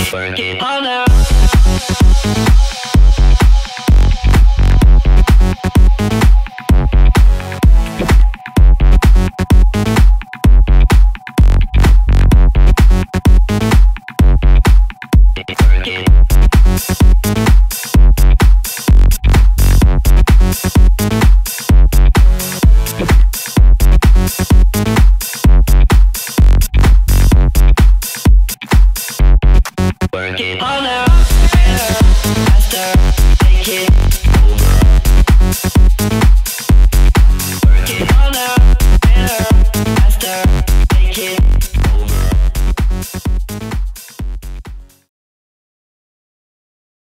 Let's fucking on.